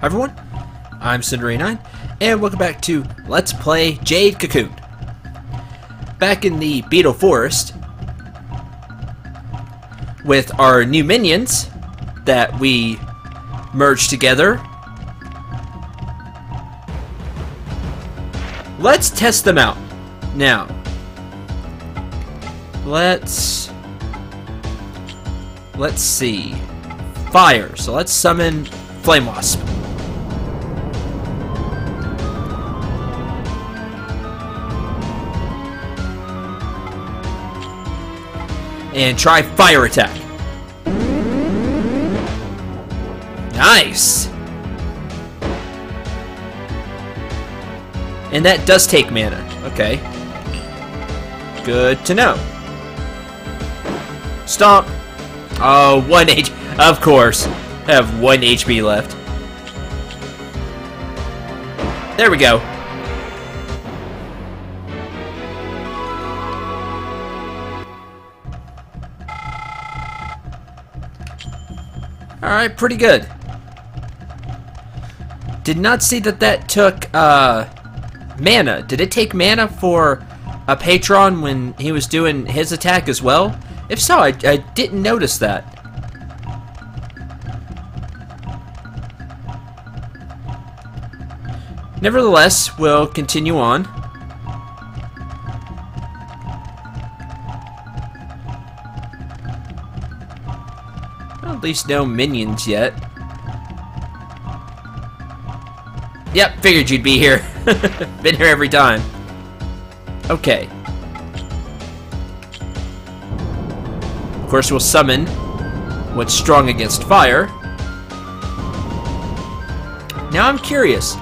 Hi everyone, I'm Cendril89, and welcome back to Let's Play Jade Cocoon. Back in the Beetle Forest, with our new minions that we merged together. Let's test them out. Now, let's let's see. Fire. So let's summon Flame Wasp. And try fire attack. Nice! And that does take mana. Okay. Good to know. Stomp. Oh, one H. Of course. I have one HP left. There we go. Alright, pretty good. Did not see that that took, uh, mana. Did it take mana for a Patron when he was doing his attack as well? If so, I, I didn't notice that. Nevertheless, we'll continue on. At least no minions yet. Yep, figured you'd be here. Been here every time. Okay. Of course, we'll summon what's strong against fire. Now I'm curious.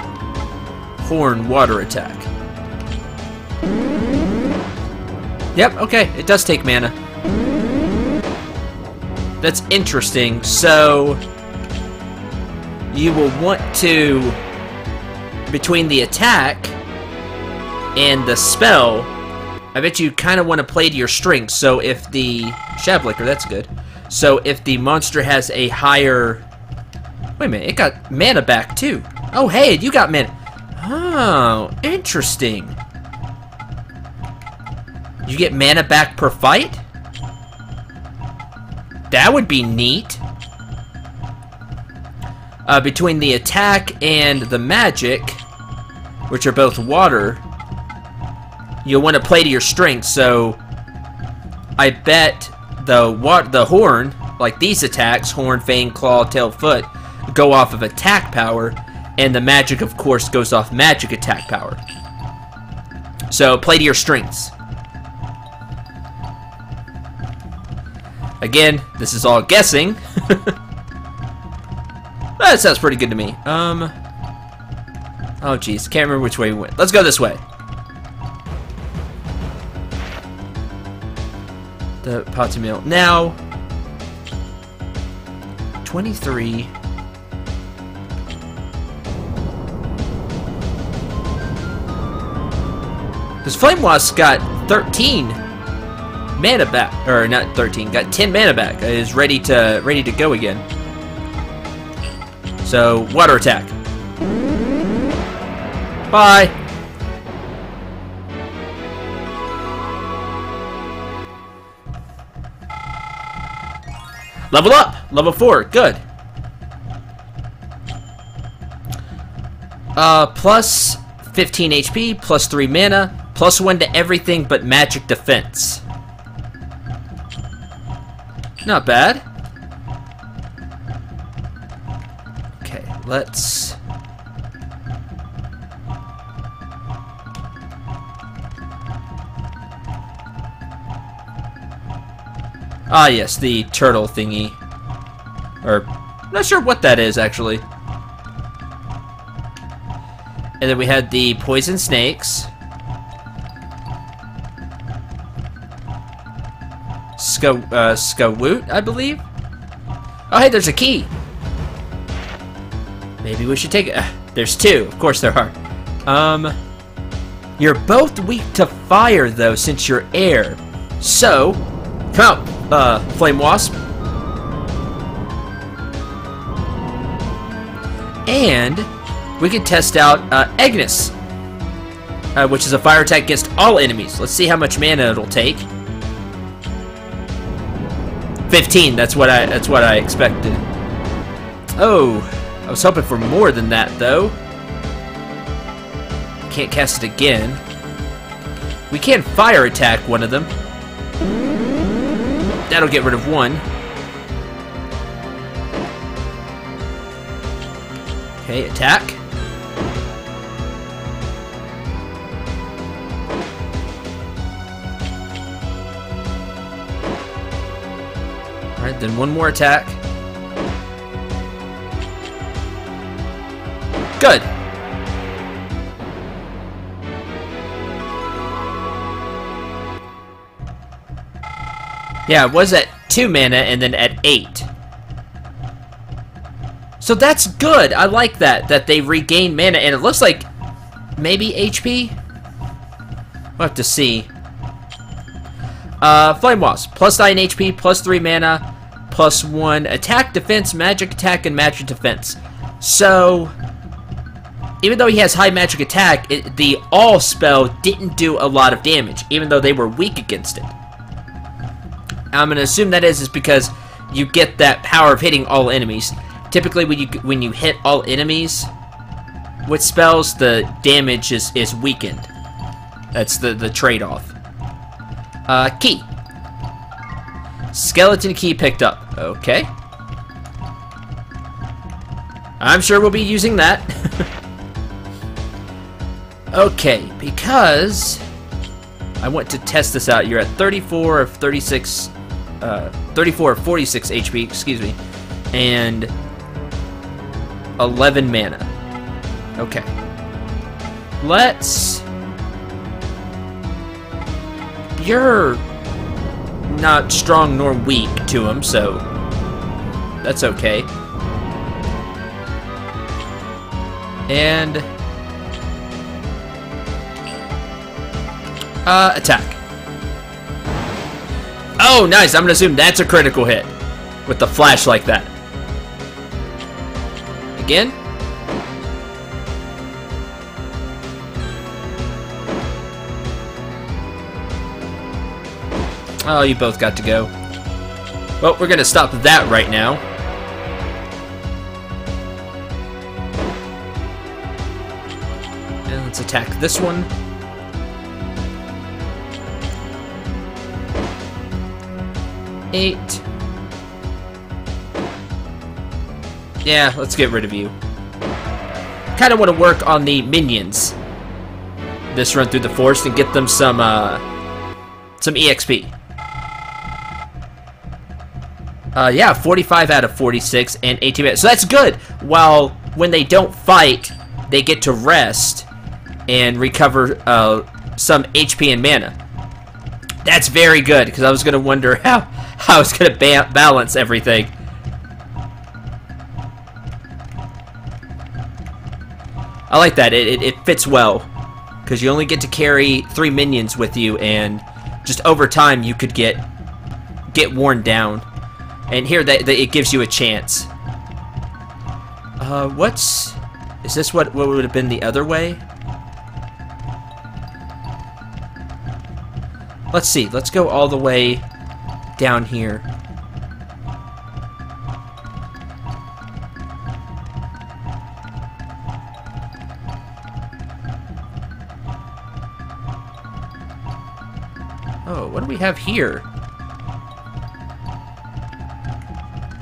Horn water attack. Yep, okay, it does take mana. That's interesting. So, you will want to, between the attack and the spell, I bet you kind of want to play to your strength. So if the Shablicker, that's good. So if the monster has a higher, wait a minute, it got mana back too. Oh hey, you got mana. Oh, interesting. You get mana back per fight? That would be neat. Uh, between the attack and the magic, which are both water, you'll want to play to your strength, so I bet the what the horn, like these attacks, horn, fang, claw, tail, foot, go off of attack power, and the magic, of course, goes off magic attack power. So play to your strengths. Again, this is all guessing. that sounds pretty good to me. Um. Oh, jeez. Can't remember which way we went. Let's go this way. The Potty Mill. Now, 23. Because Flame Wasp got 13 mana back, or not 13, got 10 mana back. Is ready to ready to go again. So water attack. Bye. Level up! Level 4, good. Uh, plus 15 HP, plus 3 mana, plus 1 to everything but magic defense. Not bad. Okay, let's... Ah, yes, the turtle thingy. Or, not sure what that is, actually. And then we had the poison snakes. Ska, uh, I believe? Oh, hey, there's a key. Maybe we should take it. Uh, there's two. Of course there are. Um, you're both weak to fire, though, since you're air. So, come out, uh, Flame Wasp. And we can test out uh, Agnes, uh, which is a fire attack against all enemies. Let's see how much mana it'll take. 15. That's what I. That's what I expected. Oh, I was hoping for more than that, though. Can't cast it again. We can fire attack one of them. That'll get rid of one. Okay, attack. Then one more attack. Good. Yeah, it was at 2 mana and then at 8. So that's good. I like that, that they regain mana, and it looks like maybe HP? We'll have to see. Uh, Flame Wasp, plus 9 HP, plus 3 mana, plus 1 attack, defense, magic attack, and magic defense. So, even though he has high magic attack, it, the all spell didn't do a lot of damage, even though they were weak against it. I'm gonna assume that is is because you get that power of hitting all enemies. Typically, when you when you hit all enemies with spells, the damage is is weakened. That's the the trade-off. Uh, key. Skeleton key picked up. Okay. I'm sure we'll be using that. okay, because I want to test this out. You're at 34 of 36 uh, 34 of 46 HP, excuse me, and 11 mana. Okay. Let's... You're not strong nor weak to him, so that's okay. And... Uh, attack. Oh, nice. I'm to assume that's a critical hit. With the flash like that. Again. Oh, you both got to go. Well, we're to stop that right now. And let's attack this one. Eight. Yeah, let's get rid of you. Kind of want to work on the minions. This run through the forest and get them some, uh, some EXP. Uh, yeah, 45 out of 46 and 18 minutes. So that's good. While when they don't fight, they get to rest and recover uh, some HP and mana. That's very good, because I was going to wonder how, how I was going to ba balance everything. I like that. It, it, it fits well. Because you only get to carry three minions with you, and just over time you could get get worn down. And here, that, that it gives you a chance. Uh, what's... Is this what, what would have been the other way? Let's see. Let's go all the way down here. Oh, what do we have here?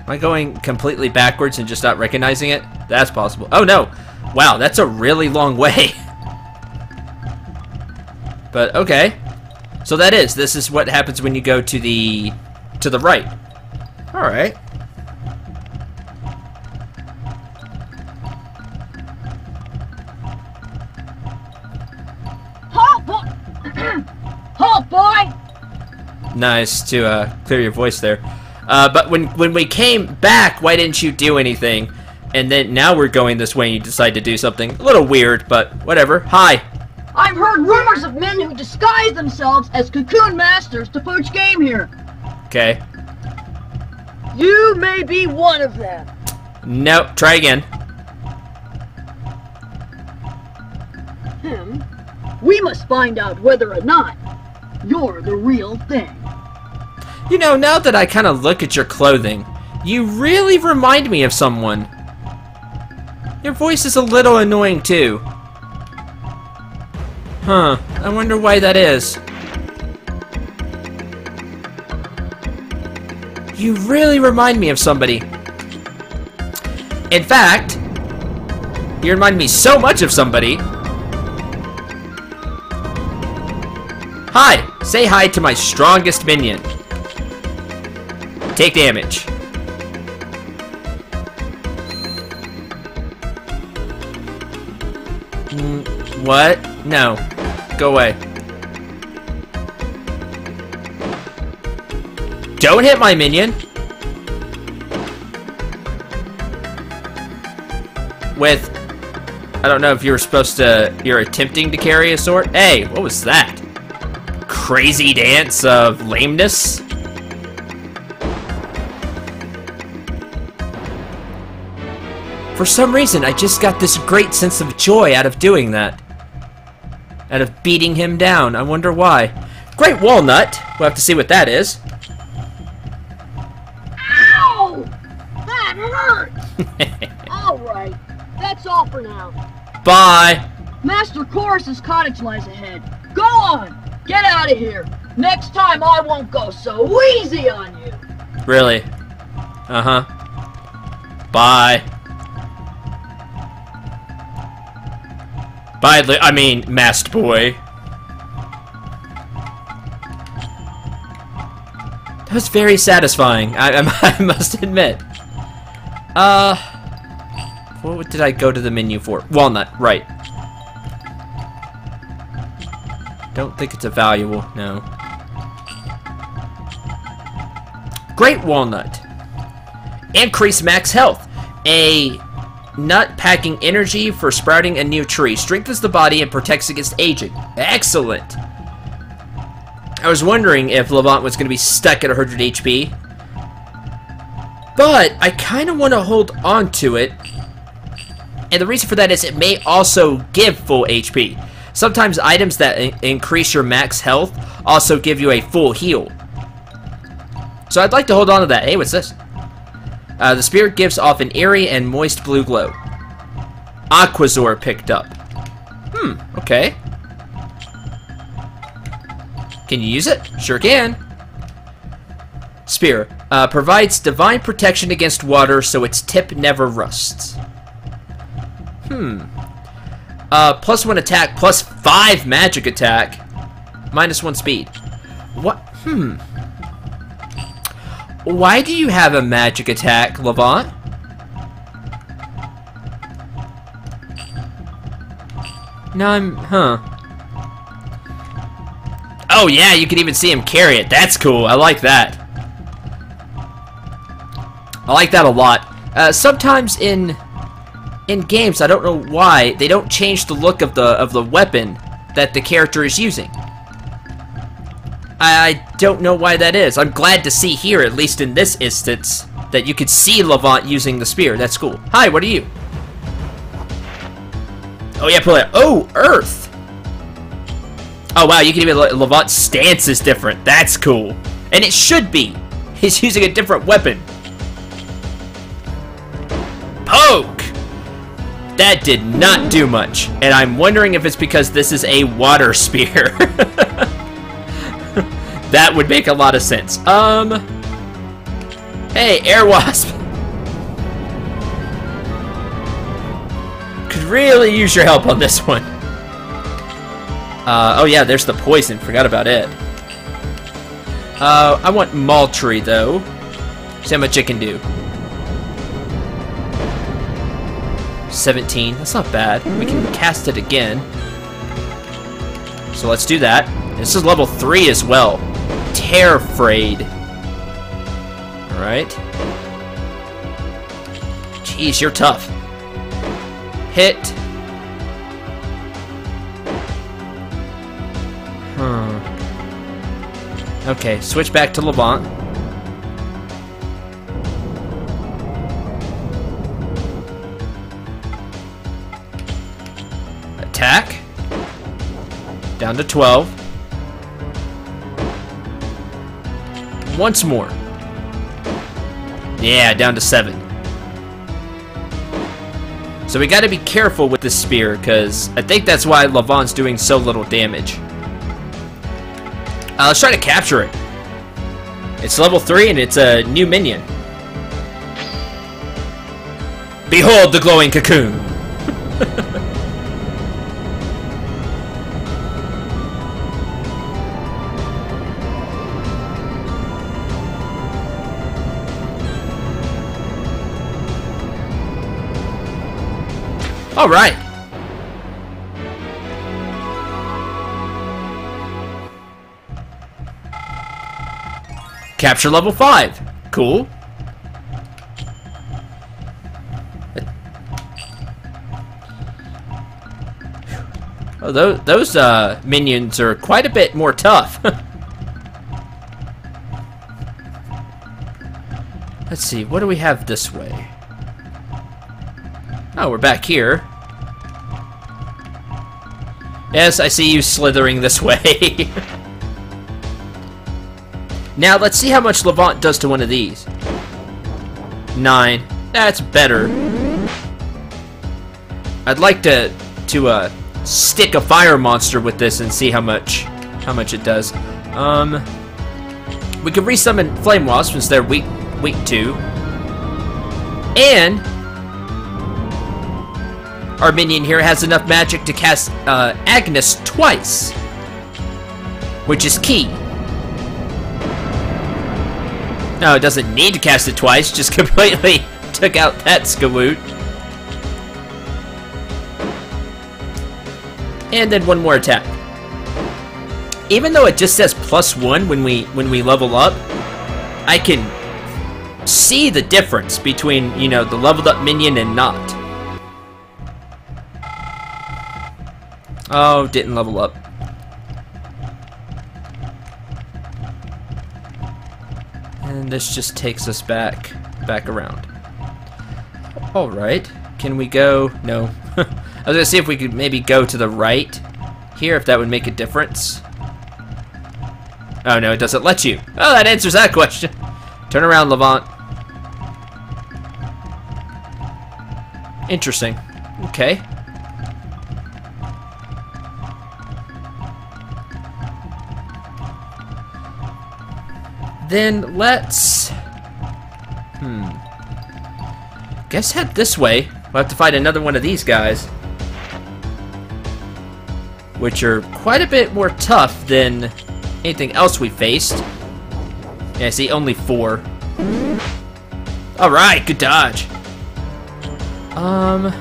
Am I going completely backwards and just not recognizing it? That's possible. Oh, no. Wow, that's a really long way. but, okay. So that is, this is what happens when you go to the, to the right. Alright. Halt, boy! halt, boy! Nice to uh, clear your voice there. Uh, but when, when we came back, why didn't you do anything? And then now we're going this way and you decide to do something. A little weird, but whatever. Hi. I've heard rumors of men who disguise themselves as cocoon masters to poach game here. Okay. You may be one of them. No, try again. Hmm. We must find out whether or not you're the real thing. You know, now that I kind of look at your clothing, you really remind me of someone. Your voice is a little annoying too. Huh, I wonder why that is. You really remind me of somebody. In fact, you remind me so much of somebody. Hi, say hi to my strongest minion. Take damage. Mm, what? No. Go away. Don't hit my minion! With... I don't know if you were supposed to... You're attempting to carry a sword? Hey, what was that? Crazy dance of lameness? For some reason, I just got this great sense of joy out of doing that. Out of beating him down. I wonder why. Great walnut! We'll have to see what that is. Ow! That hurt! Alright, that's all for now. Bye! Master Koris's cottage lies ahead. Go on! Get out of here! Next time I won't go so easy on you! Really? Uh-huh. Bye. Li- I mean, masked boy. That was very satisfying, I, I, I must admit. Uh... What did I go to the menu for? Walnut, right. Don't think it's a valuable, no. Great walnut. Increase max health. A nut packing energy for sprouting a new tree. Strengthens the body and protects against aging. Excellent. I was wondering if Levant was going to be stuck at 100 HP. But I kind of want to hold on to it. And the reason for that is it may also give full HP. Sometimes items that increase your max health also give you a full heal. So I'd like to hold on to that. Hey, what's this? Uh, the spirit gives off an eerie and moist blue glow. Aquazor picked up. Hmm, okay. Can you use it? Sure can. Spear. Uh, provides divine protection against water so its tip never rusts. Hmm. Uh, plus one attack, plus five magic attack. Minus one speed. What? Hmm. Why do you have a magic attack, Levant? No, I'm... Huh. Oh, yeah, you can even see him carry it. That's cool. I like that. I like that a lot. Uh, sometimes in in games, I don't know why, they don't change the look of the of the weapon that the character is using. I don't know why that is. I'm glad to see here, at least in this instance, that you could see Levant using the spear. That's cool. Hi, what are you? Oh yeah, pull it. Oh, Earth! Oh wow, you can even, Levant's stance is different. That's cool. And it should be. He's using a different weapon. Poke! That did not do much. And I'm wondering if it's because this is a water spear. That would make a lot of sense. Um... Hey, Air Wasp! Could really use your help on this one. Uh, oh yeah, there's the poison. Forgot about it. Uh, I want Maltree, though. See how much it can do. 17. That's not bad. We can cast it again. So let's do that. This is level 3 as well. Tear Frayed. Alright. Jeez, you're tough. Hit. Hmm. Okay, switch back to Levant. Attack. Down to 12. Once more. Yeah, down to 7. So we gotta be careful with this spear, because I think that's why Levant's doing so little damage. Uh, let's try to capture it. It's level 3 and it's a new minion. Behold the glowing cocoon! Alright. Capture level 5. Cool. Oh, those, those uh, minions are quite a bit more tough. Let's see, what do we have this way? Oh, we're back here. Yes, I see you slithering this way. now, let's see how much Levant does to one of these. Nine. That's better. I'd like to to uh, stick a fire monster with this and see how much how much it does. Um, we can resummon Flame Wasp since they're weak weak two, and our minion here has enough magic to cast uh, Agnes twice, which is key. No, it doesn't need to cast it twice, just completely took out that Skawoot. And then one more attack. Even though it just says plus one when we when we level up, I can see the difference between, you know, the leveled up minion and not. Oh, didn't level up. And this just takes us back, back around. Alright, can we go? No. I was gonna see if we could maybe go to the right here, if that would make a difference. Oh no, it doesn't let you. Oh, that answers that question. Turn around, Levant. Interesting. Okay. Then let's... Hmm. Guess head this way. We'll have to fight another one of these guys. Which are quite a bit more tough than anything else we faced. Yeah, see, only four. Alright, good dodge. Um...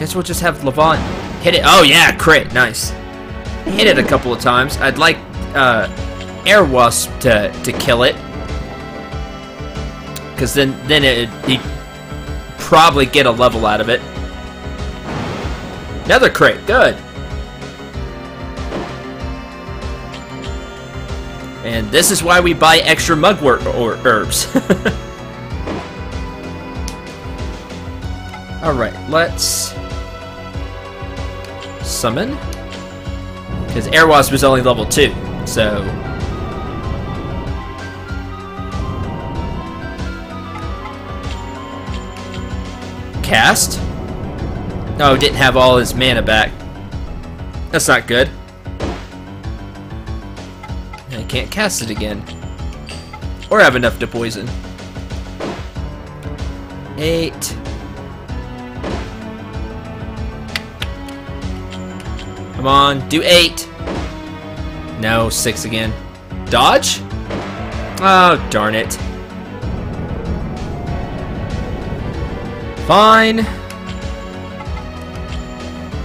Guess we'll just have Levant hit it. Oh yeah, crit, nice. Hit it a couple of times. I'd like uh, Air Wasp to to kill it, because then then it he'd probably get a level out of it. Another crit, good. And this is why we buy extra mugwort or herbs. Alright, let's summon. Because Air Wasp is only level 2, so... Cast? Oh, didn't have all his mana back. That's not good. I can't cast it again. Or have enough to poison. Eight. Come on, do eight. No, six again. Dodge? Oh, darn it. Fine.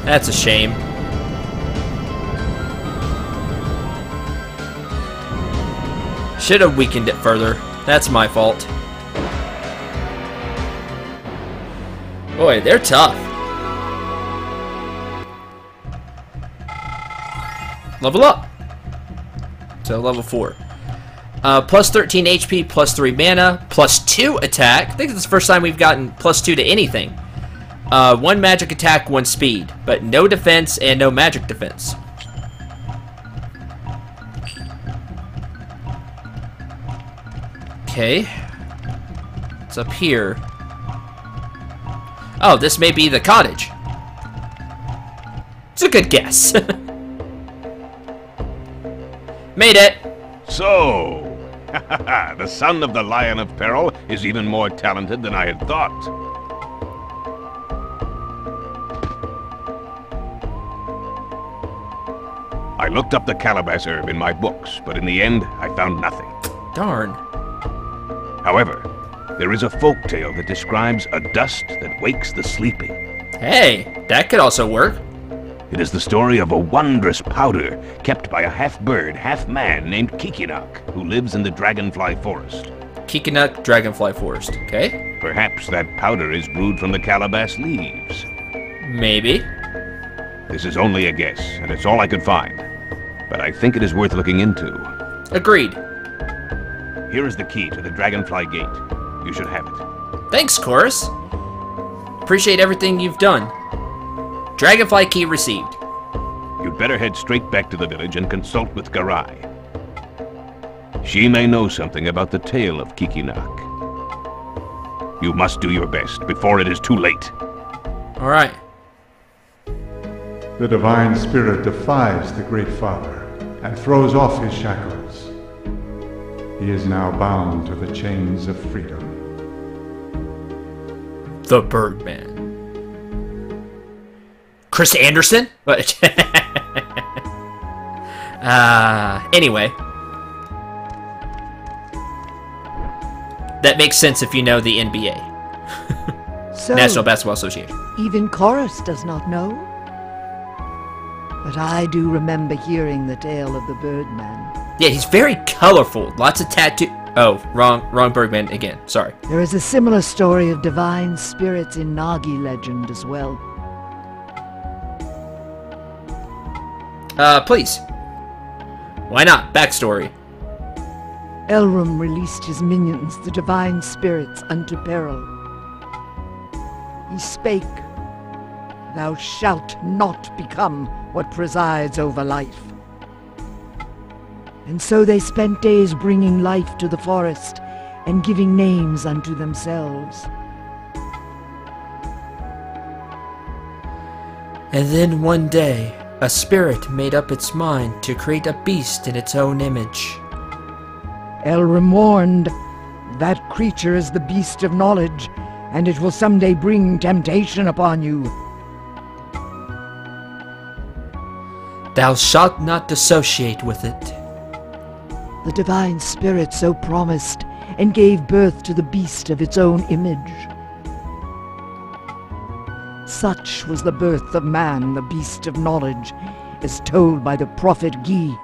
That's a shame. Should have weakened it further. That's my fault. Boy, they're tough. Level up! So level 4. Uh, plus 13 HP, plus 3 mana, plus 2 attack. I think it's the first time we've gotten plus 2 to anything. Uh, 1 magic attack, 1 speed, but no defense and no magic defense. Okay. It's up here. Oh, this may be the cottage. It's a good guess. Made it! So, the son of the Lion of Peril is even more talented than I had thought. I looked up the calabash herb in my books, but in the end, I found nothing. Darn. However, there is a folk tale that describes a dust that wakes the sleeping. Hey, that could also work. It is the story of a wondrous powder kept by a half-bird, half-man named Kikinok, who lives in the Dragonfly Forest. Kikinok Dragonfly Forest, okay? Perhaps that powder is brewed from the calabash leaves. Maybe. This is only a guess, and it's all I could find. But I think it is worth looking into. Agreed. Here is the key to the Dragonfly Gate. You should have it. Thanks, Koris. Appreciate everything you've done. Dragonfly key received. You'd better head straight back to the village and consult with Garai. She may know something about the tale of Kikinok. You must do your best before it is too late. Alright. The Divine Spirit defies the Great Father and throws off his shackles. He is now bound to the chains of freedom. The Birdman. Chris Anderson? But uh, anyway. That makes sense if you know the NBA. So, National Basketball Association. even Koris does not know? But I do remember hearing the tale of the Birdman. Yeah, he's very colorful. Lots of tattoo. Oh, wrong, wrong Birdman again. Sorry. There is a similar story of divine spirits in Nagi legend as well. Uh, please. Why not? Backstory. Elrum released his minions, the divine spirits, unto peril. He spake, Thou shalt not become what presides over life. And so they spent days bringing life to the forest and giving names unto themselves. And then one day, a spirit made up its mind to create a beast in its own image. Elrum warned, That creature is the beast of knowledge, and it will someday bring temptation upon you. Thou shalt not dissociate with it. The divine spirit so promised and gave birth to the beast of its own image. Such was the birth of man, the beast of knowledge, as told by the prophet Gi.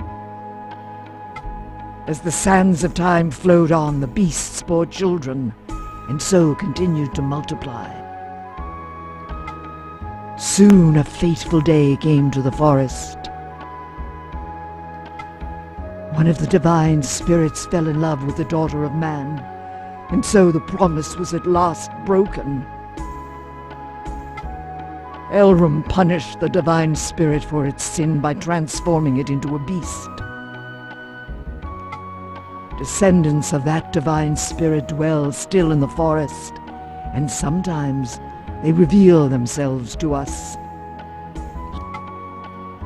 As the sands of time flowed on, the beasts bore children, and so continued to multiply. Soon a fateful day came to the forest. One of the divine spirits fell in love with the daughter of man, and so the promise was at last broken. Elrum punished the divine spirit for its sin by transforming it into a beast. Descendants of that divine spirit dwell still in the forest, and sometimes they reveal themselves to us.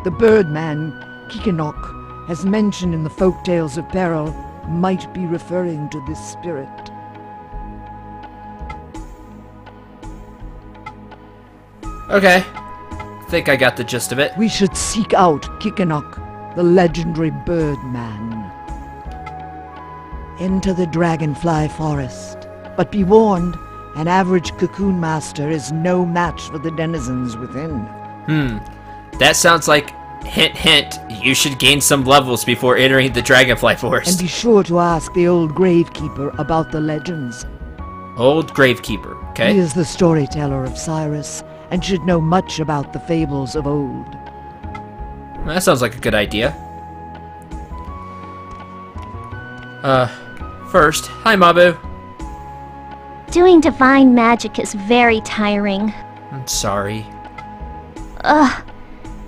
The birdman, Kikinok, has mentioned in the folk tales of peril, might be referring to this spirit. Okay. Think I got the gist of it. We should seek out Kikinok, the legendary birdman. Enter the dragonfly forest, but be warned, an average cocoon master is no match for the denizens within. Hmm. That sounds like hint hint, you should gain some levels before entering the Dragonfly Forest. And be sure to ask the old gravekeeper about the legends. Old Gravekeeper, okay. He is the storyteller of Syrus and should know much about the fables of old. That sounds like a good idea. Uh, first, hi Mabu. Doing divine magic is very tiring. I'm sorry. Ugh.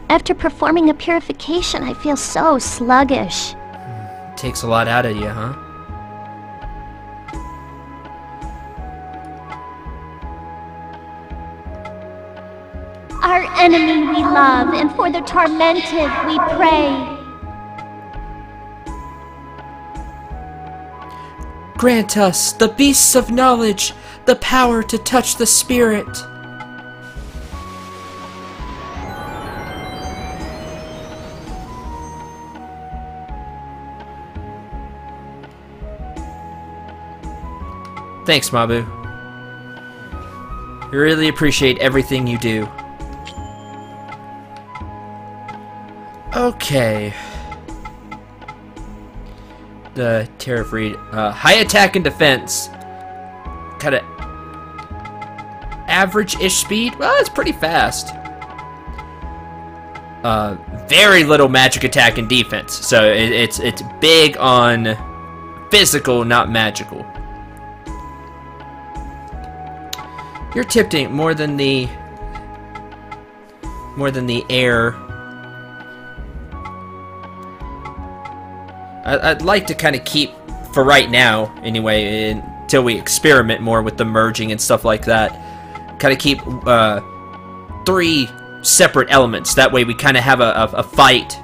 After performing a purification, I feel so sluggish. Takes a lot out of you, huh? Enemy we love, and for the tormented we pray. Grant us, the beasts of knowledge, the power to touch the spirit. Thanks, Mabu. We really appreciate everything you do. Okay. The Freed. Uh, high attack and defense. Kind of average-ish speed. Well, it's pretty fast. Uh, very little magic attack and defense. So it, it's it's big on physical, not magical. You're tipping more than the more than the air. I, I'd like to kind of keep, for right now, anyway, until we experiment more with the merging and stuff like that. Kind of keep uh, three separate elements. That way, we kind of have a, a, a fight.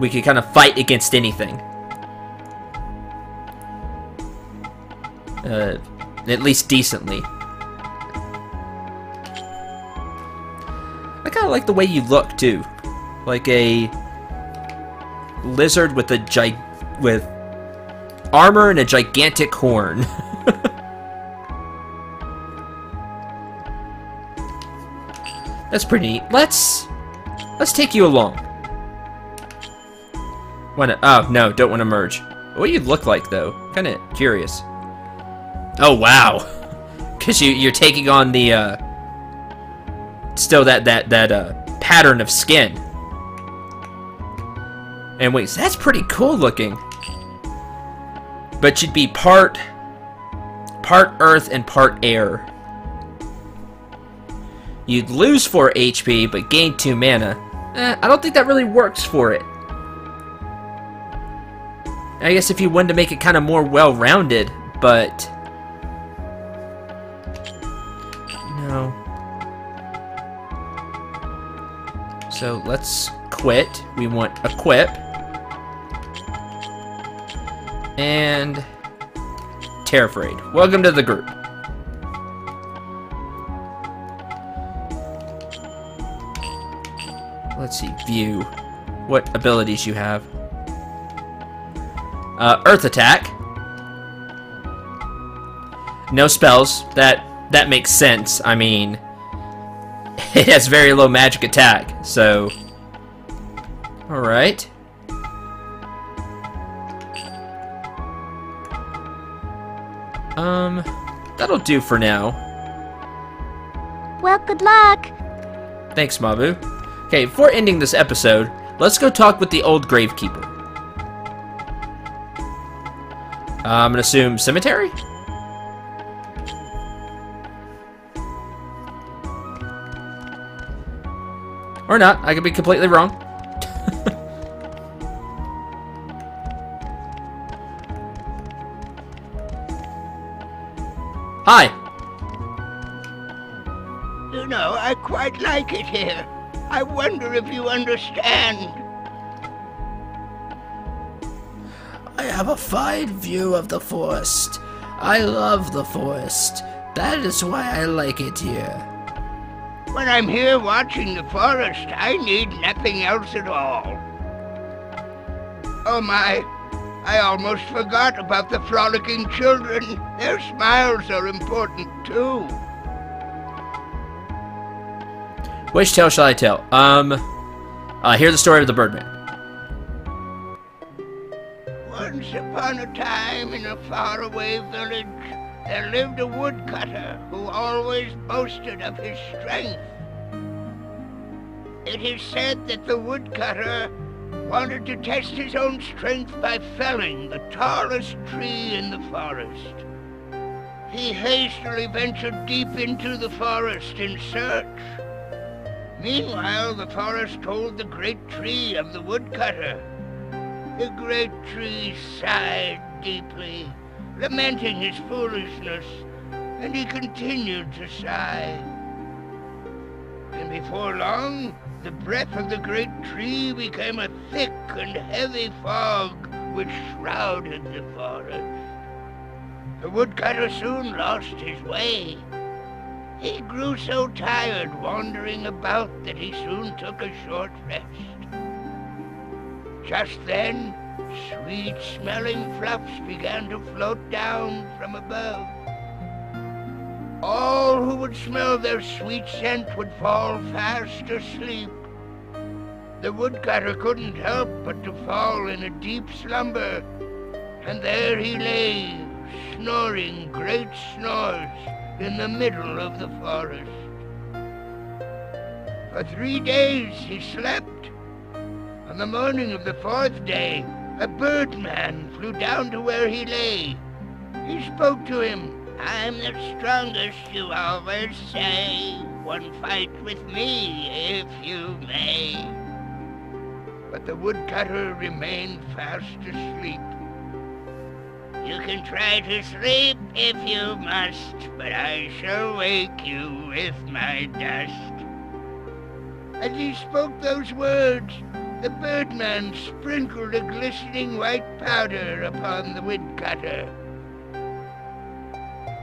We can kind of fight against anything. Uh, at least decently. I kind of like the way you look too, like a lizard with a gi with armor and a gigantic horn. That's pretty neat. Let's let's take you along. Wanna? Oh no, don't want to merge. What do you look like though? Kind of curious. Oh wow, because you you're taking on the. Uh, still that that that uh, pattern of skin. And wait, so that's pretty cool looking. But you'd be part part earth and part air. You'd lose 4 HP, but gain 2 mana. Eh, I don't think that really works for it. I guess if you wanted to make it kind of more well-rounded, but... No. So let's quit. We want equip. And Terrafraid. Welcome to the group. Let's see, view. What abilities you have. Uh, Earth attack. No spells. That that makes sense. I mean, it has very low magic attack, so... Alright. That'll do for now. Well, good luck. Thanks, Mabu. Okay, before ending this episode, let's go talk with the old gravekeeper. Uh, I'm gonna assume cemetery? Or not, I could be completely wrong. Quite like it here. I wonder if you understand. I have a fine view of the forest. I love the forest. That is why I like it here. When I'm here watching the forest, I need nothing else at all. Oh my, I almost forgot about the frolicking children. Their smiles are important too. Which tale shall I tell? Um, uh, hear the story of the Birdman. Once upon a time in a faraway village, there lived a woodcutter who always boasted of his strength. It is said that the woodcutter wanted to test his own strength by felling the tallest tree in the forest. He hastily ventured deep into the forest in search. Meanwhile, the forest told the great tree of the woodcutter. The great tree sighed deeply, lamenting his foolishness, and he continued to sigh. And before long, the breath of the great tree became a thick and heavy fog which shrouded the forest. The woodcutter soon lost his way. He grew so tired wandering about that he soon took a short rest. Just then, sweet-smelling fluffs began to float down from above. All who would smell their sweet scent would fall fast asleep. The woodcutter couldn't help but to fall in a deep slumber, and there he lay, snoring great snores in the middle of the forest. For three days he slept. On the morning of the fourth day, a birdman flew down to where he lay. He spoke to him. I'm the strongest, you always say. One fight with me, if you may. But the woodcutter remained fast asleep. You can try to sleep if you must, but I shall wake you with my dust. As he spoke those words, the birdman sprinkled a glistening white powder upon the woodcutter.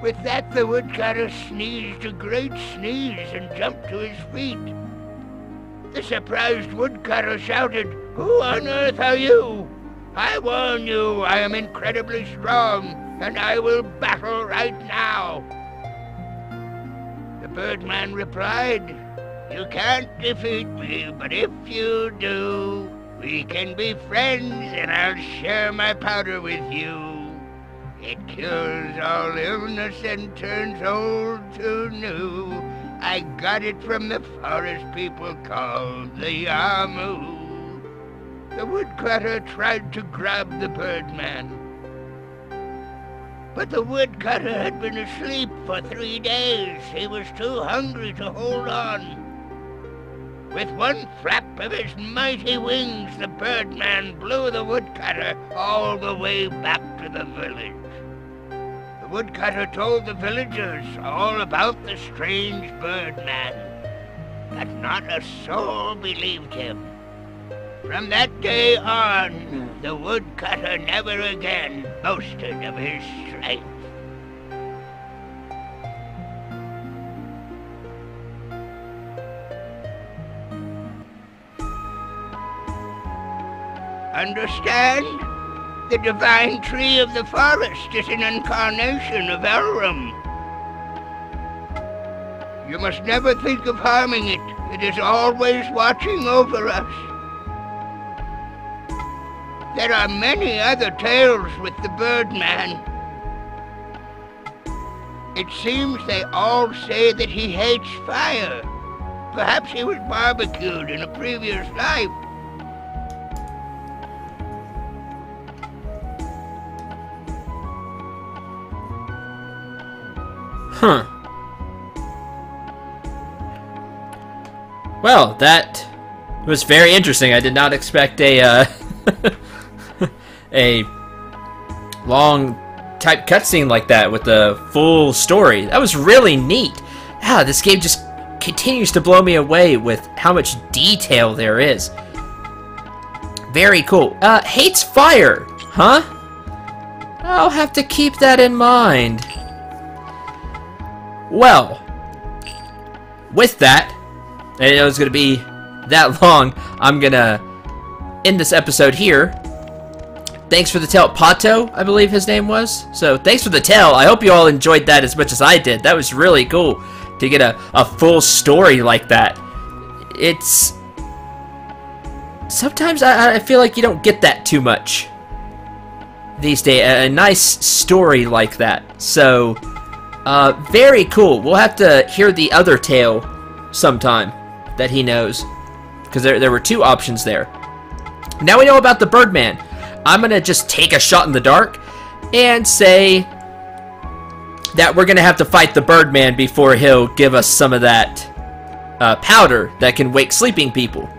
With that, the woodcutter sneezed a great sneeze and jumped to his feet. The surprised woodcutter shouted, Who on earth are you? I warn you, I am incredibly strong, and I will battle right now. The birdman replied, You can't defeat me, but if you do, we can be friends, and I'll share my powder with you. It cures all illness and turns old to new. I got it from the forest people called the Yamu. The woodcutter tried to grab the birdman. But the woodcutter had been asleep for three days. He was too hungry to hold on. With one flap of his mighty wings, the birdman blew the woodcutter all the way back to the village. The woodcutter told the villagers all about the strange birdman, but not a soul believed him. From that day on, the woodcutter never again boasted of his strength. Understand? The divine tree of the forest is an incarnation of Elrum. You must never think of harming it. It is always watching over us. There are many other tales with the Birdman. It seems they all say that he hates fire. Perhaps he was barbecued in a previous life. Huh. Well, that was very interesting. I did not expect a uh, a long type cutscene like that with the full story. That was really neat. Yeah, this game just continues to blow me away with how much detail there is. Very cool. Uh, hates fire, huh? I'll have to keep that in mind. Well, with that, and it was going to be that long, I'm going to end this episode here. Thanks for the tale, Pato, I believe his name was. So thanks for the tale. I hope you all enjoyed that as much as I did. That was really cool to get a, a full story like that. It's... Sometimes I, I feel like you don't get that too much these days. A, a nice story like that. So... Uh, very cool. We'll have to hear the other tale sometime that he knows. Because there, there were two options there. Now we know about the Birdman. I'm gonna just take a shot in the dark and say that we're gonna have to fight the Birdman before he'll give us some of that uh, powder that can wake sleeping people.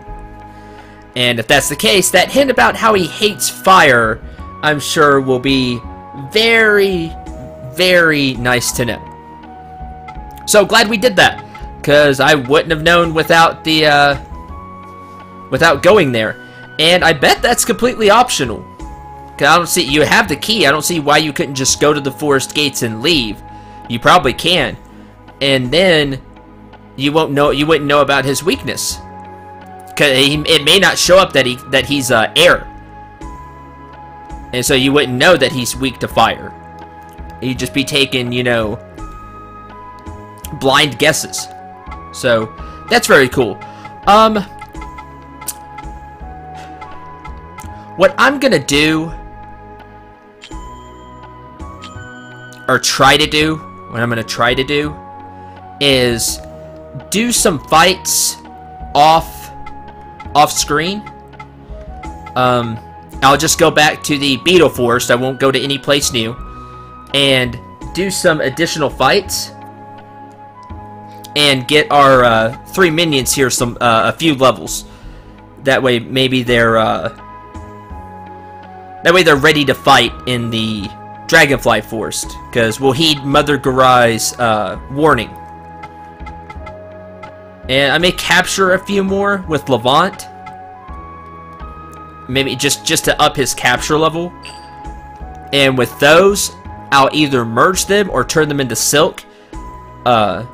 And if that's the case, that hint about how he hates fire, I'm sure will be very, very nice to know. So glad we did that, because I wouldn't have known without the, uh, without going there. And I bet that's completely optional. Cause I don't see, you have the key, I don't see why you couldn't just go to the forest gates and leave. You probably can. And then, you won't know, you wouldn't know about his weakness. Cause it may not show up that he, that he's, uh, air. And so you wouldn't know that he's weak to fire. He'd just be taking, you know, blind guesses. So, that's very cool. Um, what I'm gonna do, or try to do, what I'm gonna try to do, is do some fights off, off screen. Um, I'll just go back to the Beetle Forest. I won't go to any place new. And do some additional fights. And get our uh, three minions here some uh, a few levels. That way, maybe they're uh, that way they're ready to fight in the Dragonfly Forest. Because we'll heed Mother Garai's uh, warning. And I may capture a few more with Levant maybe just just to up his capture level. And with those, I'll either merge them or turn them into silk. Uh,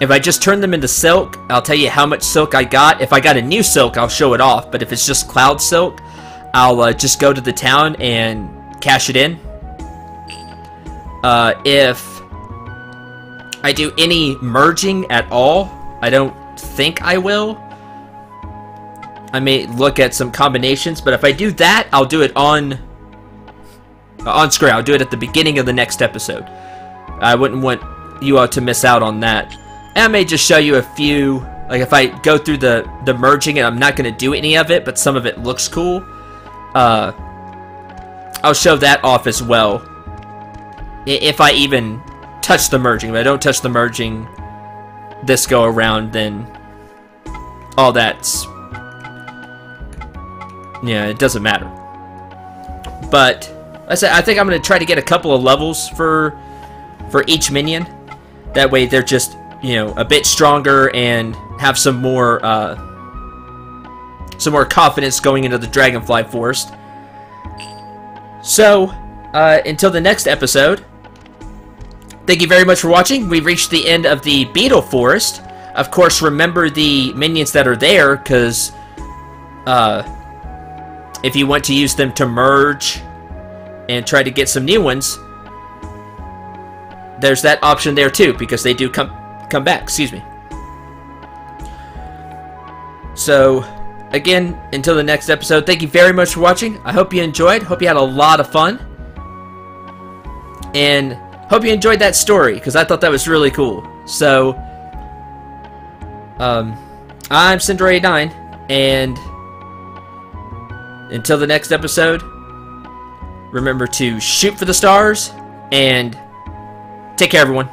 if I just turn them into silk, I'll tell you how much silk I got. If I got a new silk, I'll show it off. But if it's just cloud silk, I'll uh, just go to the town and cash it in. Uh, if I do any merging at all, I don't think I will. I may look at some combinations, but if I do that, I'll do it on uh, on screen. I'll do it at the beginning of the next episode. I wouldn't want you all to miss out on that. And I may just show you a few, like if I go through the, the merging and I'm not going to do any of it, but some of it looks cool, uh, I'll show that off as well. If I even touch the merging. If I don't touch the merging this go around, then all that's yeah, it doesn't matter. But I said I think I'm gonna try to get a couple of levels for for each minion. That way they're just you know a bit stronger and have some more uh, some more confidence going into the Dragonfly Forest. So uh, until the next episode, thank you very much for watching. We've reached the end of the Beetle Forest. Of course, remember the minions that are there because. Uh, if you want to use them to merge and try to get some new ones, there's that option there too, because they do come come back, excuse me. So, again, until the next episode, thank you very much for watching. I hope you enjoyed. Hope you had a lot of fun. And hope you enjoyed that story, because I thought that was really cool. So, um, I'm Cendril89, and until the next episode, remember to shoot for the stars and take care, everyone.